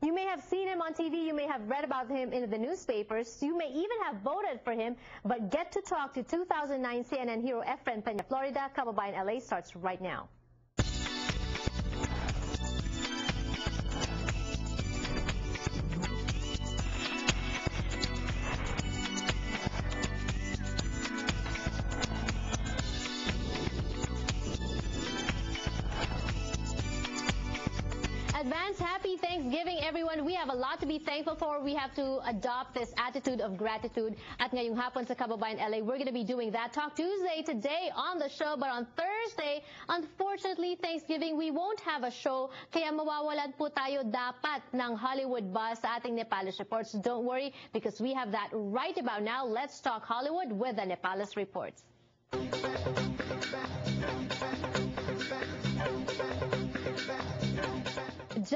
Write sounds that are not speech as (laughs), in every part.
You may have seen him on TV, you may have read about him in the newspapers, you may even have voted for him, but get to talk to 2009 CNN hero Efren Peñaflorida. Kababayan LA starts right now. Advance happy Thanksgiving, everyone. We have a lot to be thankful for. We have to adopt this attitude of gratitude. At ngayong hapon sa Kababayan LA, we're going to be doing that Talk Tuesday today on the show. But on Thursday, unfortunately, Thanksgiving, we won't have a show. Kaya mawawalan po tayo dapat ng Hollywood buzz sa ating Nepales reports. Don't worry, because we have that right about now. Let's talk Hollywood with the Nepales reports.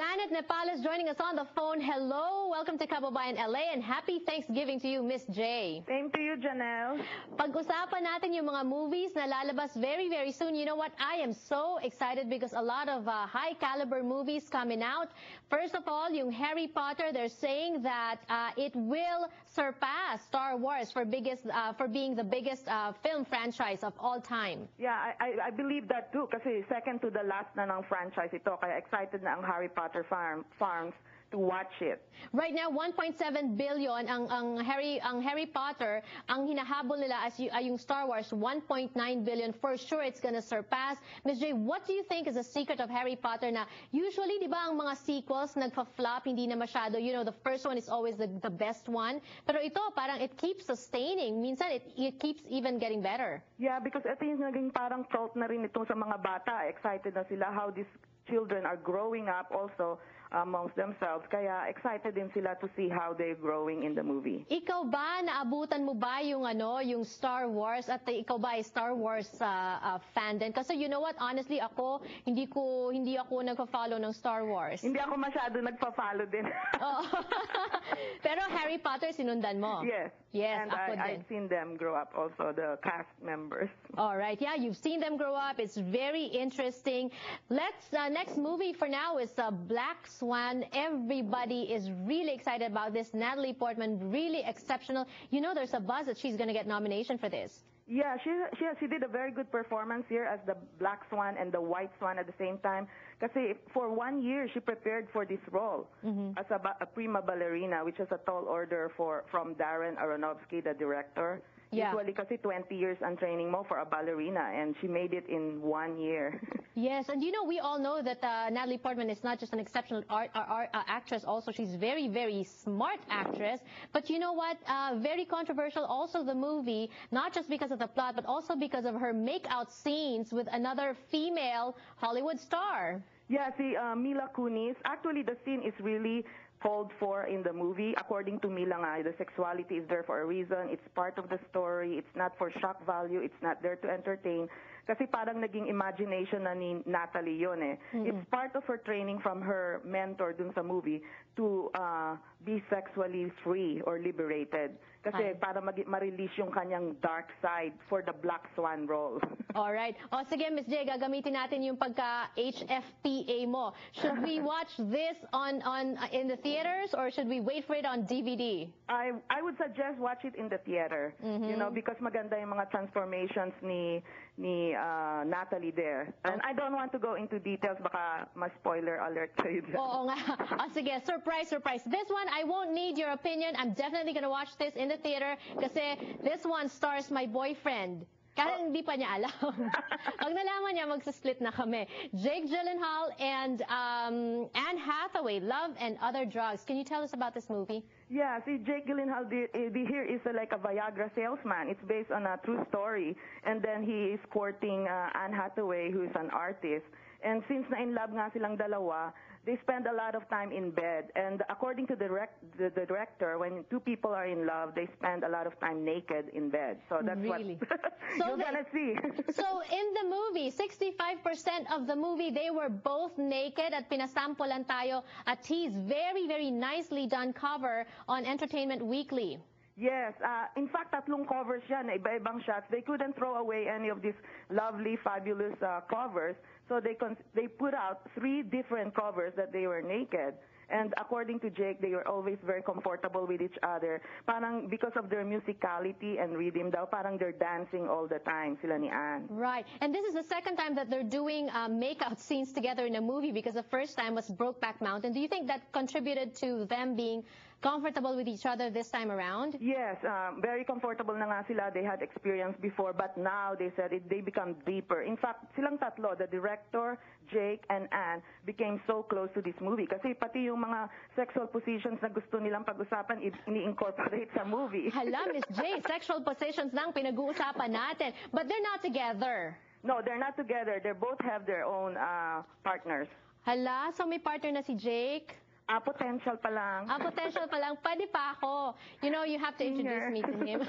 Janet Nepal is joining us on the phone. Hello, welcome to Kababayan LA and happy Thanksgiving to you, Miss J. Same to you, Janelle. Pag-usapan natin yung mga movies na lalabas very, very soon. You know what? I am so excited because a lot of uh, high caliber movies coming out. First of all, yung Harry Potter, they're saying that uh, it will surpass Star Wars for biggest uh, for being the biggest uh, film franchise of all time. Yeah, I, I, I believe that too kasi second to the last na ng franchise ito. Kaya excited na ang Harry Potter farm, farms to watch it. Right now, 1.7 billion ang ang Harry ang Harry Potter, ang hinahabol nila as y- ay yung Star Wars 1.9 billion. For sure it's gonna surpass. Ms. J, what do you think is the secret of Harry Potter na usually 'di ba ang mga sequels nagfa-flop hindi na masyado, you know, the first one is always the, the best one. Pero ito parang it keeps sustaining. Minsan it, it keeps even getting better. Yeah, because ito yung naging parang cult na rin ito sa mga bata. Excited na sila how these children are growing up also amongst themselves. Kaya excited din sila to see how they're growing in the movie. Ikaw ba naabutan mo ba yung ano, yung Star Wars at ikaw ba ay Star Wars uh, uh, fan din? Kasi you know what, honestly ako hindi ko hindi ako nagfa-follow ng Star Wars. Hindi ako masyado nagpa-follow din. Oo. (laughs) (laughs) Pero Harry Potter sinundan mo. yes. Yes, And I, I've seen them grow up also, the cast members. All right. Yeah, you've seen them grow up. It's very interesting. Let's uh, next movie for now is uh, Black Swan. Everybody is really excited about this. Natalie Portman, really exceptional. You know, there's a buzz that she's going to get nomination for this. Yeah, she she she did a very good performance here as the Black Swan and the White Swan at the same time. Kasi for one year she prepared for this role mm-hmm. as a, a prima ballerina, which is a tall order for from Darren Aronofsky, the director. Yeah. Usually kasi 20 years ang training mo for a ballerina, and she made it in one year. (laughs) Yes, and you know, we all know that uh, Natalie Portman is not just an exceptional art, uh, art uh, actress, also she's very, very smart actress. But you know what? Uh, very controversial also the movie, not just because of the plot, but also because of her make-out scenes with another female Hollywood star. Yeah, see, uh, Mila Kunis, actually the scene is really called for in the movie. According to Mila nga, the sexuality is there for a reason. It's part of the story. It's not for shock value. It's not there to entertain. Kasi parang naging imagination na ni Natalie yun eh. It's part of her training from her mentor dun sa movie to uh, be sexually free or liberated. Kasi Ay. para mag- ma-release yung kanyang dark side for the Black Swan role. (laughs) All right. O sige, Miss J, gagamitin natin yung pagka HFPA mo. Should we (laughs) watch this on on uh, in the theaters or should we wait for it on DVD? I I would suggest watch it in the theater. You know, because maganda yung mga transformations ni ni uh, Natalie there. And I don't want to go into details baka ma-spoiler alert kayo dyan. Oo nga. O (laughs) sige, surprise, surprise. This one, I won't need your opinion. I'm definitely gonna watch this in the theater kasi this one stars my boyfriend. Kahit hindi pa niya alam. (laughs) Pag nalaman niya, magsa-split na kami. Jake Gyllenhaal and um, Anne Hathaway, Love and Other Drugs. Can you tell us about this movie? Yeah, see, Jake Gyllenhaal here is a, like a Viagra salesman. It's based on a true story. And then he is courting uh, Anne Hathaway, who is an artist. And since na in love nga silang dalawa, they spend a lot of time in bed. And according to the, direct, the, the director, when two people are in love, they spend a lot of time naked in bed. So that's Really? (laughs) what So you're they- gonna see. (laughs) So in the movie, 65% of the movie, they were both naked at pinasampulan tayo at his very, very nicely done cover on Entertainment Weekly. Yes, uh, in fact, tatlong covers yan, na iba-ibang shots. They couldn't throw away any of these lovely, fabulous uh, covers. So they they put out three different covers that they were naked. And according to Jake, they were always very comfortable with each other. Parang because of their musicality and rhythm daw, parang they're dancing all the time, sila ni Anne. Right. And this is the second time that they're doing uh, makeout scenes together in a movie because the first time was Brokeback Mountain. Do you think that contributed to them being comfortable with each other this time around? Yes, um, very comfortable na nga sila. They had experience before, but now they said it, they become deeper. In fact, silang tatlo, the director, Jake, and Anne, became so close to this movie. Kasi pati yung mga sexual positions na gusto nilang pag-usapan, ini-incorporate sa movie. Hala, Miss J, (laughs) sexual positions lang pinag-uusapan natin. But they're not together. no, they're not together. They both have their own uh, partners. Hala, so may partner na si Jake? Ah, potential pa lang. Ah, potential pa lang. Pwede pa ako. You know, you have to introduce Senior. me to him.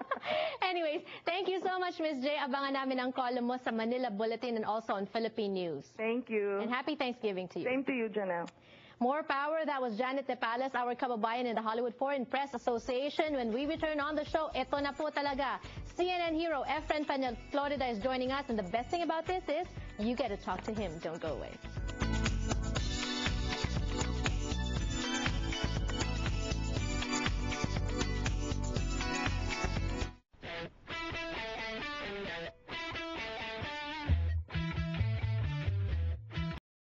(laughs) Anyways, thank you so much, Miss J. Abangan namin ang column mo sa Manila Bulletin and also on Philippine News. Thank you. And happy Thanksgiving to you. Same to you, Janelle. More power. That was Janet Nepales, our kababayan in the Hollywood Foreign Press Association. When we return on the show, eto na po talaga. CNN hero Efren Florida is joining us. And the best thing about this is you get to talk to him. Don't go away.